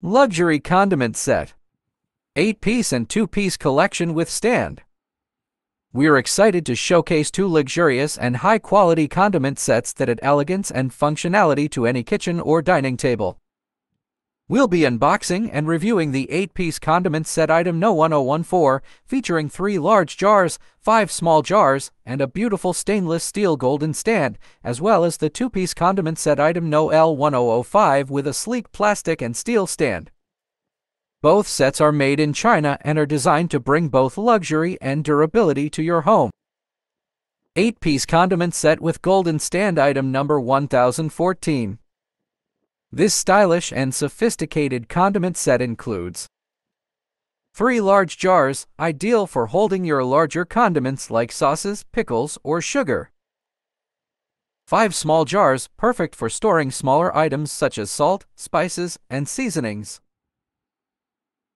Luxury Condiment Set 8-piece and 2-piece collection with stand. We're excited to showcase two luxurious and high-quality condiment sets that add elegance and functionality to any kitchen or dining table. We'll be unboxing and reviewing the 8-piece condiment set item No 1014, featuring 3 large jars, 5 small jars, and a beautiful stainless steel golden stand, as well as the 2-piece condiment set item No L1005 with a sleek plastic and steel stand. Both sets are made in China and are designed to bring both luxury and durability to your home. 8-piece condiment set with golden stand item number 1014. This stylish and sophisticated condiment set includes Three large jars, ideal for holding your larger condiments like sauces, pickles, or sugar. Five small jars, perfect for storing smaller items such as salt, spices, and seasonings.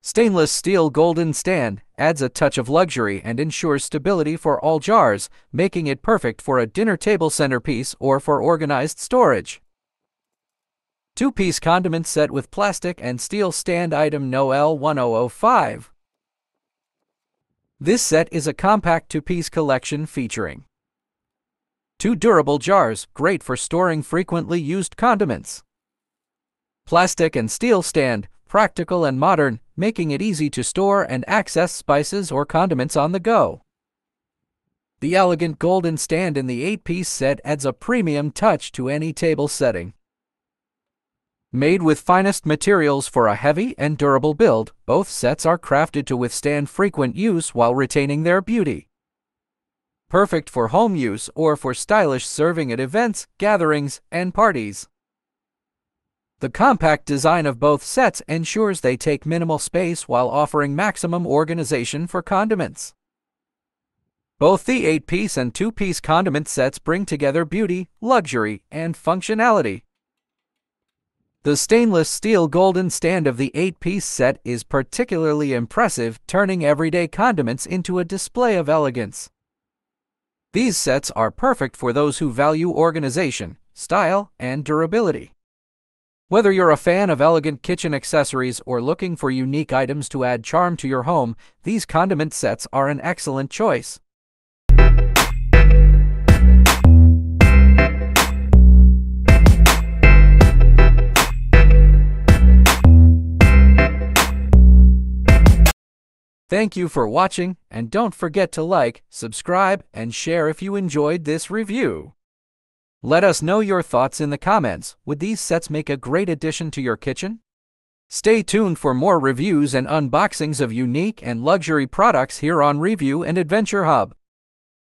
Stainless steel golden stand adds a touch of luxury and ensures stability for all jars, making it perfect for a dinner table centerpiece or for organized storage. Two-piece condiment set with plastic and steel stand item No L1005. This set is a compact two-piece collection featuring two durable jars, great for storing frequently used condiments. Plastic and steel stand, practical and modern, making it easy to store and access spices or condiments on the go. The elegant golden stand in the 8-piece set adds a premium touch to any table setting. Made with finest materials for a heavy and durable build, both sets are crafted to withstand frequent use while retaining their beauty. Perfect for home use or for stylish serving at events, gatherings, and parties. The compact design of both sets ensures they take minimal space while offering maximum organization for condiments. Both the 8-piece and 2-piece condiment sets bring together beauty, luxury, and functionality. The stainless steel golden stand of the 8-piece set is particularly impressive, turning everyday condiments into a display of elegance. These sets are perfect for those who value organization, style, and durability. Whether you're a fan of elegant kitchen accessories or looking for unique items to add charm to your home, these condiment sets are an excellent choice. Thank you for watching, and don't forget to like, subscribe, and share if you enjoyed this review. Let us know your thoughts in the comments. Would these sets make a great addition to your kitchen? Stay tuned for more reviews and unboxings of unique and luxury products here on Review and Adventure Hub.